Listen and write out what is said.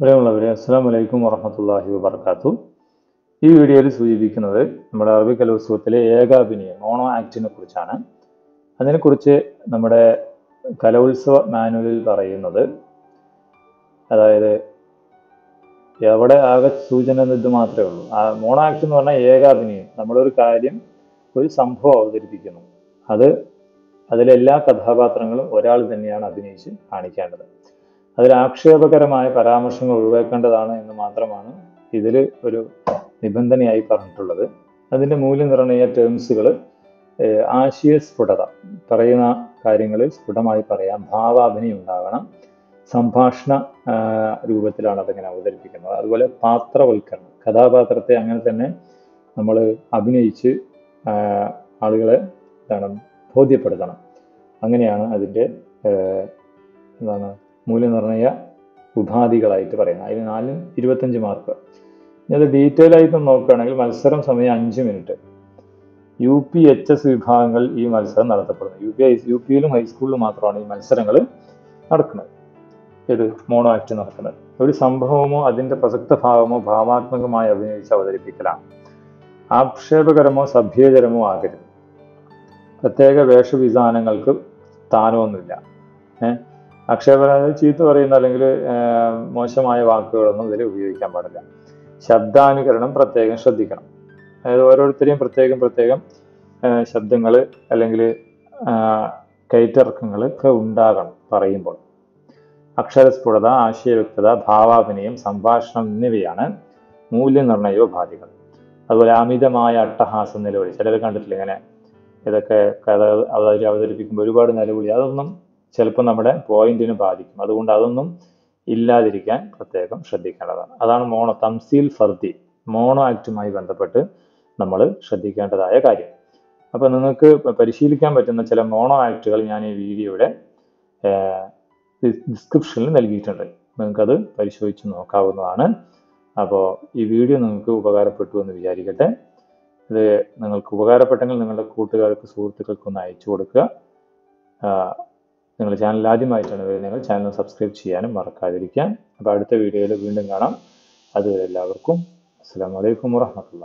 പ്രിയമുള്ളവരെ അസ്സാം വലൈക്കും വറഹമത്തല്ലാഹി വബർക്കാത്തു. ഈ വീഡിയോയിൽ സൂചിപ്പിക്കുന്നത് നമ്മുടെ അറബി കലോത്സവത്തിലെ ഏകാഭിനയം മോണോ ആക്ടിനെ കുറിച്ചാണ്. അതിനെക്കുറിച്ച് നമ്മുടെ കലോത്സവ മാനുവലിൽ പറയുന്നത് അതായത് എവിടെ ആകെ സൂചന ഇത് മാത്രമേ ഉള്ളൂ. ആ മോണോ ആക്ട് എന്ന് പറഞ്ഞാൽ ഏകാഭിനയം. നമ്മളൊരു കാര്യം ഒരു സംഭവം അവതരിപ്പിക്കുന്നു. അത് അതിലെല്ലാ കഥാപാത്രങ്ങളും ഒരാൾ തന്നെയാണ് അഭിനയിച്ച് കാണിക്കേണ്ടത്. അതിൽ ആക്ഷേപകരമായ പരാമർശങ്ങൾ ഒഴിവാക്കേണ്ടതാണ് എന്ന് മാത്രമാണ് ഇതിൽ ഒരു നിബന്ധനയായി പറഞ്ഞിട്ടുള്ളത്. അതിന്റെ മൂല്യനിർണയ ടേംസുകൾ ആശയ സ്ഫുടത പറയുന്ന കാര്യങ്ങളിൽ സ്ഫുടമായി പറയാം. ഭാവാഭിനയം ഉണ്ടാകണം. സംഭാഷണ രൂപത്തിലാണ് അതിങ്ങനെ അവതരിപ്പിക്കുന്നത്. അതുപോലെ പാത്രവൽക്കരണം. കഥാപാത്രത്തെ അങ്ങനെ തന്നെ നമ്മൾ അഭിനയിച്ച് ആളുകളെ എന്താണ് ബോധ്യപ്പെടുത്തണം. അങ്ങനെയാണ് അതിന്റെ എന്താണ് മൂല്യനിർണയ ഉപാധികളായിട്ട് പറയുന്നത്. അതിന് നാലും ഇരുപത്തഞ്ച് മാർക്ക്. ഇനി ഡീറ്റെയിൽ ആയിട്ട് നോക്കുകയാണെങ്കിൽ മത്സരം സമയം അഞ്ച് minute U P H S വിഭാഗങ്ങൾ ഈ മത്സരം നടത്തപ്പെടുന്നത്. യു പി യു പിയിലും ഹൈസ്കൂളിലും മാത്രമാണ് ഈ മത്സരങ്ങൾ നടക്കുന്നത്. ഇത് മോണോ ആക്ട് നടക്കുന്നത്. ഒരു സംഭവമോ അതിന്റെ പ്രസക്ത ഭാവമോ ഭാവാത്മകമായി അഭിനയിച്ച് അവതരിപ്പിക്കലാണ്. ആക്ഷേപകരമോ സഭ്യകരമോ ആകരുത്. പ്രത്യേക വേഷവിധാനങ്ങൾക്ക് സ്ഥാനമൊന്നുമില്ല. ഏഹ് ആക്ഷേപന ചീത്ത പറയുന്ന അല്ലെങ്കിൽ മോശമായ വാക്കുകളൊന്നും ഇതിൽ ഉപയോഗിക്കാൻ പാടില്ല. ശബ്ദാനുകരണം പ്രത്യേകം ശ്രദ്ധിക്കണം. അതായത് ഓരോരുത്തരെയും പ്രത്യേകം പ്രത്യേകം ശബ്ദങ്ങൾ അല്ലെങ്കിൽ കയറ്റിറക്കങ്ങൾ ഒക്കെ ഉണ്ടാകണം പറയുമ്പോൾ. അക്ഷരസ്ഫുടത ആശയവ്യക്തത ഭാവാഭിനയം സംഭാഷണം എന്നിവയാണ് മൂല്യനിർണയോപാധികൾ അതുപോലെ അമിതമായ അട്ടഹാസം നിലവിളി ചിലർ കണ്ടിട്ടില്ല ഇങ്ങനെ? ഇതൊക്കെ കഥ അവതരി അവതരിപ്പിക്കുമ്പോൾ ഒരുപാട് നിലവിളി. അതൊന്നും ചിലപ്പോൾ നമ്മുടെ പോയിന്റിനെ ബാധിക്കും. അതുകൊണ്ട് അതൊന്നും ഇല്ലാതിരിക്കാൻ പ്രത്യേകം ശ്രദ്ധിക്കേണ്ടതാണ്. അതാണ് മോണോ തംസീൽ ഫർദി മോണോ ആക്റ്റുമായി ബന്ധപ്പെട്ട് നമ്മൾ ശ്രദ്ധിക്കേണ്ടതായ കാര്യം. അപ്പോൾ നിങ്ങൾക്ക് പരിശീലിക്കാൻ പറ്റുന്ന ചില മോണോ ആക്റ്റുകൾ ഞാൻ ഈ വീഡിയോയുടെ ഡിസ്ക്രിപ്ഷനിൽ നൽകിയിട്ടുണ്ട്. നിങ്ങൾക്കത് പരിശോധിച്ച് നോക്കാവുന്നതാണ്. അപ്പോൾ ഈ വീഡിയോ നിങ്ങൾക്ക് ഉപകാരപ്പെട്ടു എന്ന് വിചാരിക്കട്ടെ. ഇത് നിങ്ങൾക്ക് ഉപകാരപ്പെട്ടെങ്കിൽ നിങ്ങളുടെ കൂട്ടുകാർക്ക് സുഹൃത്തുക്കൾക്കൊന്ന് അയച്ചു കൊടുക്കുക. നിങ്ങൾ ചാനൽ ആദ്യമായിട്ടാണ് വരുന്നത്. ചാനൽ സബ്സ്ക്രൈബ് ചെയ്യാനും മറക്കാതിരിക്കാം അപ്പോൾ അടുത്ത വീഡിയോയിൽ വീണ്ടും കാണാം. അതുവരെ എല്ലാവർക്കും അസ്സാം വലൈക്കും വാഹമത്തുള്ള